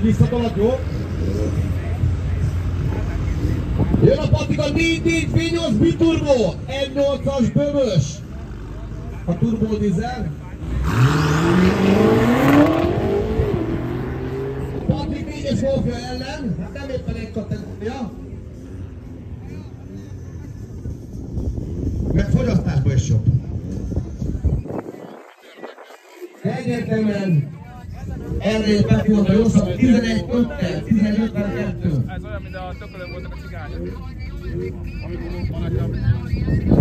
di sotto laggiù io non posso convinti il figlio sbiturbo. E non... a turbódizel. Patrik négyes golfja ellen, hát nem éppen egy kategória. Meg fogyasztásban is jobb. Egyetemen Erről befújt a jószak 11 5 15 2 Ez olyan, mint a tökölők voltak a cigányok. Amikor van